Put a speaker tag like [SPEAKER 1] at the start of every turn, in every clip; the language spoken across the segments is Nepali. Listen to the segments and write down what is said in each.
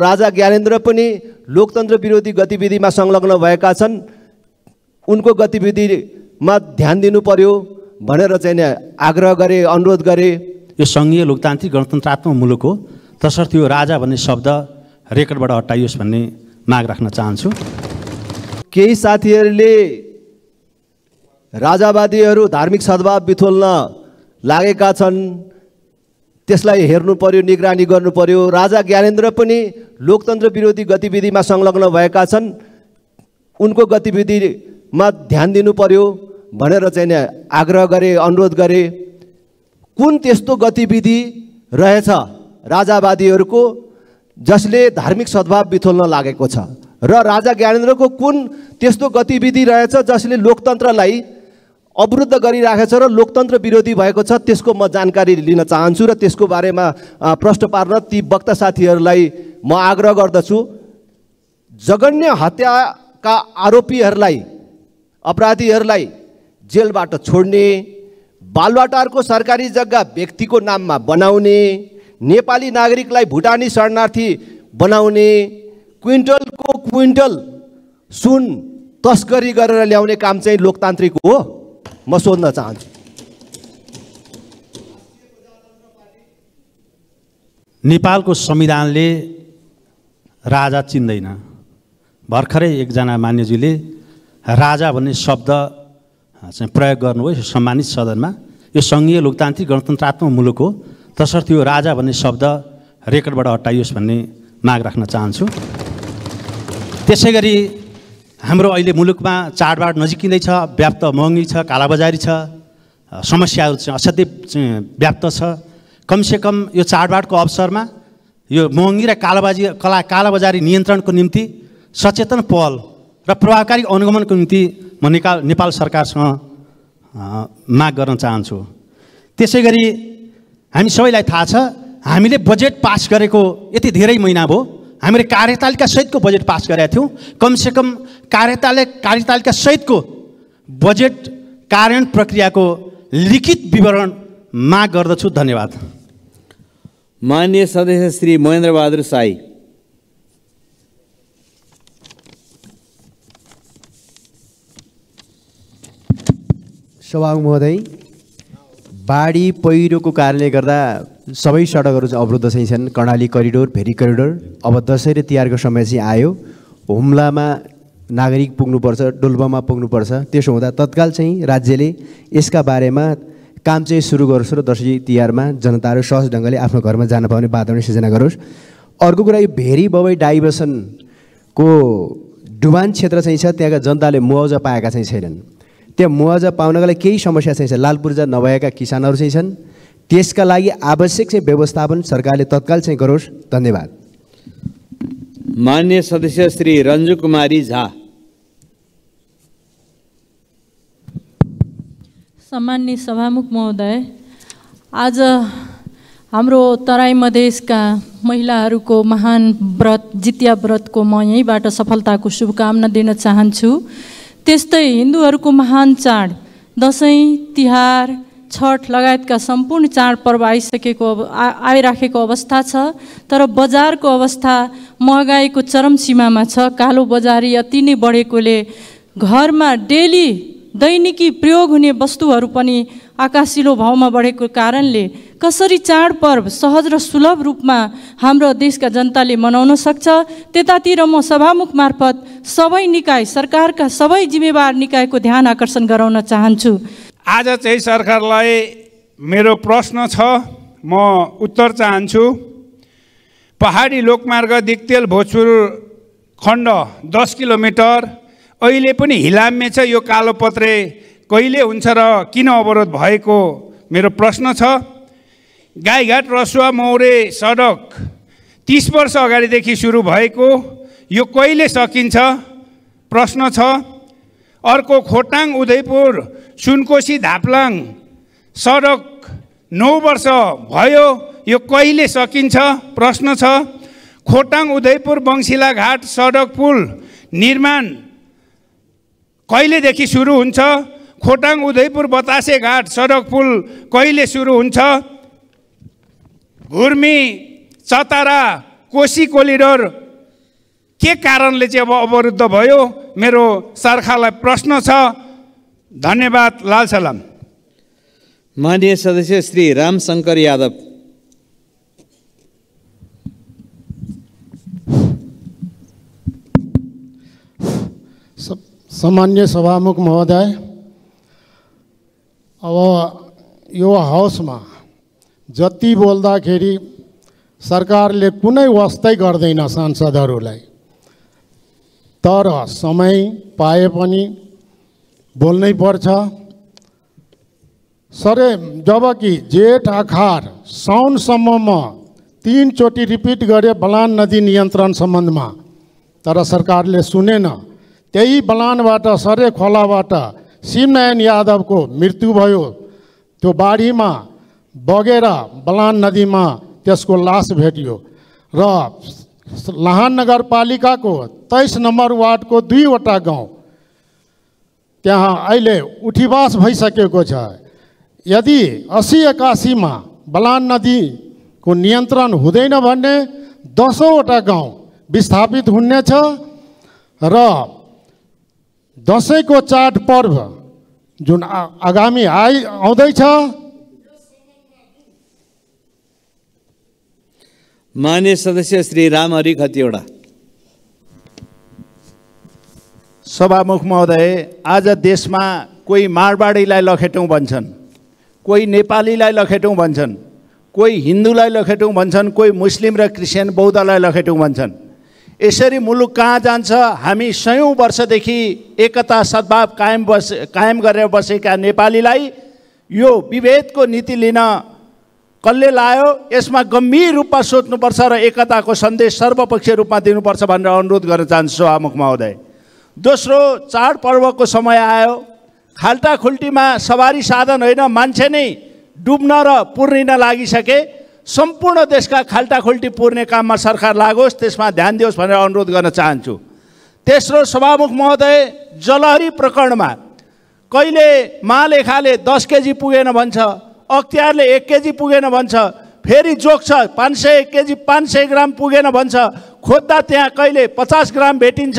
[SPEAKER 1] राजा ज्ञानेन्द्र पनि लोकतन्त्र विरोधी गतिविधिमा संलग्न भएका छन्। उनको गतिविधिमा ध्यान दिनु पर्यो भनेर चाहिँ आग्रह गरे अनुरोध गरे।
[SPEAKER 2] यो सङ्घीय लोकतान्त्रिक गणतन्त्रात्मक मुलुक हो तसर्थ यो राजा भन्ने शब्द रेकर्डबाट हटाइयोस् भन्ने माग राख्न चाहन्छु।
[SPEAKER 1] केही साथीहरूले राजावादीहरू धार्मिक सद्भाव बिथोल्न लागेका छन्। त्यसलाई हेर्नु पर्यो निगरानी गर्नु पर्यो। राजा ज्ञानेन्द्र पनि लोकतन्त्र विरोधी गतिविधिमा संलग्न भएका छन्। उनको गतिविधिमा ध्यान दिनु पर्यो भनेर चाहिँ आग्रह गरे अनुरोध गरे। कुन त्यस्तो गतिविधि रहेछ राजावादीहरूको जसले धार्मिक सद्भाव बिथोल्न लागेको छ? र राजा ज्ञानेन्द्रको कुन त्यस्तो गतिविधि रहेछ जसले लोकतन्त्रलाई अवरुद्ध गरिराखेको छ र लोकतन्त्र विरोधी भएको छ त्यसको म जानकारी लिन चाहन्छु र त्यसको बारेमा प्रश्न पार्न ती वक्ता साथीहरूलाई म आग्रह गर्दछु। जघन्य हत्याका आरोपीहरूलाई अपराधीहरूलाई जेलबाट छोड्ने बालवाटारको सरकारी जग्गा व्यक्तिको नाममा बनाउने नेपाली नागरिकलाई भुटानी शरणार्थी बनाउने क्विन्टलको क्विन्टल सुन तस्करी गरेर ल्याउने काम चाहिँ लोकतान्त्रिक हो। म सोध्न चाहन्छु।
[SPEAKER 2] नेपालको संविधानले राजा चिन्दैन। भर्खरै एकजना मान्यज्यूले राजा भन्ने शब्द चाहिँ प्रयोग गर्नुभयो सम्मानित सदनमा। यो सङ्घीय लोकतान्त्रिक गणतन्त्रात्मक मुलुक हो। तसर्थ यो राजा भन्ने शब्द रेकर्डबाट हटाइयोस् भन्ने माग राख्न चाहन्छु। त्यसै गरी हाम्रो अहिले मुलुकमा चाडबाड नजिकिँदैछ व्याप्त महँगी छ कालाबजारी छ समस्याहरू चाहिँ असाध्यै व्याप्त छ। कमसेकम यो चाडबाडको अवसरमा यो महँगी र कालाबाजी कला कालाबजारी नियन्त्रणको निम्ति सचेतन पहल र प्रभावकारी अनुगमनको निम्ति म नेपाल नेपाल सरकारसँग माग गर्न चाहन्छु। त्यसै गरी हामी सबैलाई थाहा छ हामीले बजेट पास गरेको यति धेरै महिना भयो। हामीले कार्यतालिका सहितको बजेट पास गरेका थियौँ। कमसेकम कार्यतालिका कार्यतालिका सहितको बजेट कार्यान्वयन प्रक्रियाको लिखित विवरण माग गर्दछु। धन्यवाद।
[SPEAKER 3] मान्य सदस्य श्री महेन्द्र बहादुर साई।
[SPEAKER 4] सभामुख महोदय बाढी पहिरोको कारणले गर्दा सबै सडकहरू चाहिँ अवरुद्ध चाहिँ छन्। Karnali corridor Bheri corridor. अब दसैँ र तिहारको समय चाहिँ आयो। हुम्लामा नागरिक पुग्नुपर्छ डोल्पामा पुग्नुपर्छ। त्यसो हुँदा तत्काल चाहिँ राज्यले यसका बारेमा काम चाहिँ सुरु गरोस् र दसैँ तिहारमा जनताहरू सहज ढङ्गले आफ्नो घरमा जान पाउने वातावरण सिर्जना गरोस् अर्को कुरा यो भेरी बबई डाइभर्सनको डुबान क्षेत्र चाहिँ छ त्यहाँका जनताले मुआवजा पाएका चाहिँ छैनन्। त्यहाँ मुआवजा पाउनका लागि केही समस्या चाहिँ छ लाल पूर्जा नभएका किसानहरू चाहिँ छन्। त्यसका लागि आवश्यक चाहिँ व्यवस्थापन सरकारले तत्काल चाहिँ गरोस्। धन्यवाद।
[SPEAKER 3] मान्य सदस्य श्री रञ्जु कुमारी झा।
[SPEAKER 5] सम्मान्य सभामुख महोदय आज हाम्रो तराई मधेसका महिलाहरूको महान व्रत जितिया व्रतको म यहीँबाट सफलताको शुभकामना दिन चाहन्छु। त्यस्तै हिन्दूहरूको महान चाड दसैँ तिहार छठ लगायतका सम्पूर्ण चाडपर्व आइसकेको आइराखेको अवस्था छ तर बजारको अवस्था महँगाईको चरम सीमामा छ। कालो बजारी अति नै बढेकोले घरमा डेली दैनिकी प्रयोग हुने वस्तुहरू पनि आकाशिलो भावमा बढेको कारणले कसरी चाडपर्व सहज र सुलभ रूपमा हाम्रो देशका जनताले मनाउन सक्छ त्यतातिर म सभामुख मार्फत सबै निकाय सरकारका सबै जिम्मेवार निकायको ध्यान आकर्षण गराउन चाहन्छु।
[SPEAKER 6] आज चाहिँ सरकारलाई मेरो प्रश्न छ म उत्तर चाहन्छु। पहाडी लोकमार्ग दिक्तेल भोजपुर खण्ड दस किलोमिटर। अहिले पनि हिलाम्य छ यो कालोपत्रे कहिले हुन्छ र किन अवरोध भएको मेरो प्रश्न छ। गाईघाट रसुवा मौरे सडक तिस वर्ष अगाडिदेखि सुरु भएको। यो कहिले सकिन्छ? प्रश्न छ। अर्को खोटाङ उदयपुर सुनकोशी धापलाङ सडक नौ वर्ष भयो यो कहिले सकिन्छ? प्रश्न छ। खोटाङ उदयपुर बङ्सिला घाट सडक पुल निर्माण कहिलेदेखि सुरु हुन्छ? खोटाङ उदयपुर बतासे घाट सडक पुल कहिले सुरु हुन्छ? घुर्मी चतारा कोशी कोलिडोर के कारणले चाहिँ अब अवरुद्ध भयो? मेरो सरकारलाई प्रश्न छ। धन्यवाद लाल सलाम।
[SPEAKER 3] माननीय सदस्य श्री रामशङ्कर यादव।
[SPEAKER 7] स- सामान्य सभामुख महोदय अब यो हाउसमा जति बोल्दाखेरि सरकारले कुनै वास्तै गर्दैन सांसदहरूलाई तर समय पाए पनि बोल्नै पर्छ सरे जब कि जेठ आखार साउनसम्ममा तिनचोटि रिपिट गरे बलान नदी नियन्त्रण सम्बन्धमा तर सरकारले सुनेन त्यही बलानबाट सरे खोलाबाट शिवनारायण यादवको मृत्यु भयो। त्यो बाढीमा बगेर बलान नदीमा त्यसको लास भेटियो। र लाहान नगरपालिकाको तेइस नम्बर वार्डको दुईवटा गाउँ त्यहाँ अहिले उठीवास भइसकेको छ। यदि असी एकासीमा बलान नदीको नियन्त्रण हुँदैन भने दसौँवटा गाउँ विस्थापित हुनेछ र दसैँको चाडपर्व जुन आगामी आइ आउँदैछ।
[SPEAKER 3] मान्य सदस्य श्री रामहरि खतिवडा
[SPEAKER 8] सभामुख महोदय आज देशमा कोही मारवाडीलाई लखेटौँ भन्छन् कोही नेपालीलाई लखेटौँ भन्छन् कोही हिन्दूलाई लखेटौँ भन्छन् कोही मुस्लिम र क्रिस्चियन बौद्धलाई लखेटौँ भन्छन्। यसरी मुलुक कहाँ जान्छ हामी सयौँ वर्षदेखि एकता सद्भाव कायम बस कायम गरेर बसेका नेपालीलाई यो विभेदको नीति लिन कसले लायो यसमा गम्भीर रूपमा सोच्नुपर्छ र एकताको सन्देश सर्वपक्षीय रूपमा दिनुपर्छ भनेर अनुरोध गर्न चाहन्छु सभामुख महोदय। दोस्रो चाडपर्वको समय आयो। खाल्टा खुल्टीमा सवारी साधन होइन मान्छे नै डुब्न र पुर्रिन लागिसके। सम्पूर्ण देशका खाल्टा खुल्टी पुर्ने काममा सरकार लागोस् त्यसमा ध्यान दियोस् भनेर अनुरोध गर्न चाहन्छु। तेस्रो सभामुख महोदय जलहरी प्रकरणमा कहिले महालेखाले दस केजी पुगेन भन्छ अख्तियारले एक केजी पुगेन भन्छ फेरि जोग्छ पाँच सय केजी पाँच सय ग्राम पुगेन भन्छ खोज्दा त्यहाँ कहिले पचास ग्राम भेटिन्छ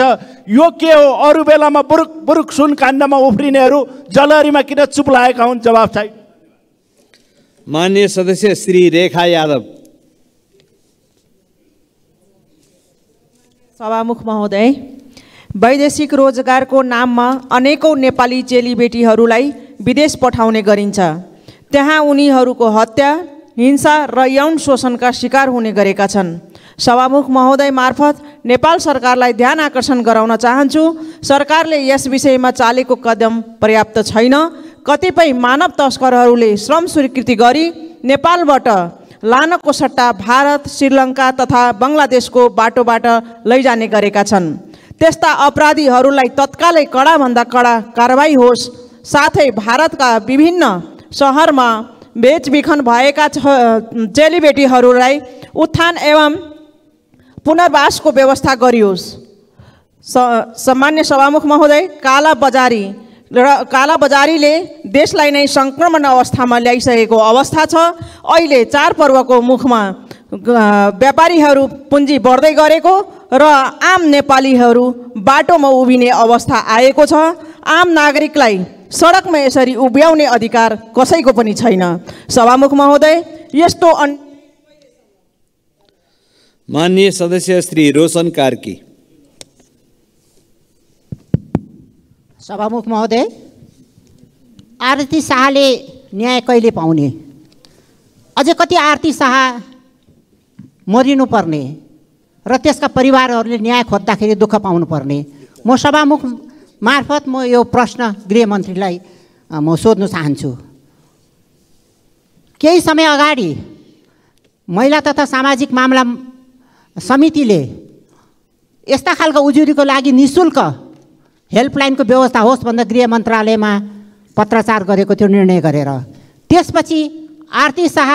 [SPEAKER 8] यो के हो? अरू बेलामा बुरुक बुरुक सुन काण्डमा उफ्रिनेहरू जलहरीमा किन चुप लागेका हुन्? जवाब छैन
[SPEAKER 3] मान्य सदस्य श्री रेखा यादव।
[SPEAKER 9] सभामुख महोदय वैदेशिक रोजगारको नाममा अनेकौँ नेपाली चेलीबेटीहरूलाई विदेश पठाउने गरिन्छ। त्यहाँ उनीहरूको हत्या हिंसा र यौन शोषणका शिकार हुने गरेका छन्। सभामुख महोदय मार्फत नेपाल सरकारलाई ध्यान आकर्षण गराउन चाहन्छु। सरकारले यस विषयमा चालेको कदम पर्याप्त छैन। कतिपय मानव तस्करहरूले श्रम स्वीकृति गरी नेपालबाट लानको सट्टा भारत श्रीलङ्का तथा बङ्गलादेशको बाटोबाट लैजाने गरेका छन्। त्यस्ता अपराधीहरूलाई तत्कालै कडाभन्दा कडा कारवाही होस्। साथै भारतका विभिन्न सहरमा बेचबिखन भएका चेलीबेटीहरूलाई उत्थान एवं पुनर्वासको व्यवस्था गरियोस्। स सामान्य सभामुख महोदय काला बजारी र काला बजारीले देशलाई नै सङ्क्रमण अवस्थामा ल्याइसकेको अवस्था छ। अहिले चाडपर्वको मुखमा व्यापारीहरू पुँजी बढ्दै गरेको र आम नेपालीहरू बाटोमा उभिने अवस्था आएको छ। आम नागरिकलाई सडकमा यसरी उभ्याउने अधिकार कसैको पनि छैन। सभामुख महोदय यस्तो अन
[SPEAKER 3] माननीय सदस्य श्री रोशन कार्की।
[SPEAKER 10] सभामुख महोदय आरती शाहले न्याय कहिले पाउने? अझै कति आरती शाह मरिनुपर्ने र त्यसका परिवारहरूले न्याय खोज्दाखेरि दुःख पाउनुपर्ने? म सभामुख मार्फत म यो प्रश्न गृहमन्त्रीलाई म सोध्न चाहन्छु। केही समय अगाडि महिला तथा सामाजिक मामला समितिले यस्ता खालको उजुरीको लागि नि शुल्क हेल्पलाइनको व्यवस्था होस् भन्दा गृह मन्त्रालयमा पत्राचार गरेको थियो निर्णय गरेर। त्यसपछि आरती शाह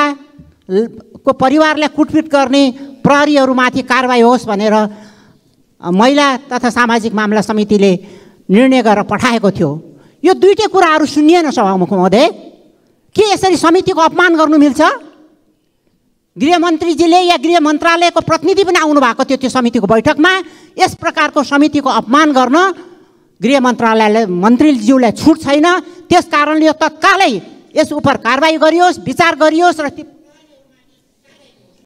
[SPEAKER 10] ल- को परिवारलाई कुटपिट गर्ने प्रहरीहरूमाथि कारवाही होस् भनेर महिला तथा सामाजिक मामला समितिले निर्णय गरेर पठाएको थियो। यो दुइटै कुराहरू सुनिएन सभामुख महोदय। के यसरी समितिको अपमान गर्नु मिल्छ? गृहमन्त्रीजीले या गृह मन्त्रालयको प्रतिनिधि पनि आउनु भएको थियो त्यो समितिको बैठकमा। यस प्रकारको समितिको अपमान गर्न गृह मन्त्रालयले मन्त्रीज्यूलाई छुट छैन। त्यस कारणले यो तत्कालै यस उप कारवाही गरियोस् विचार गरियोस् र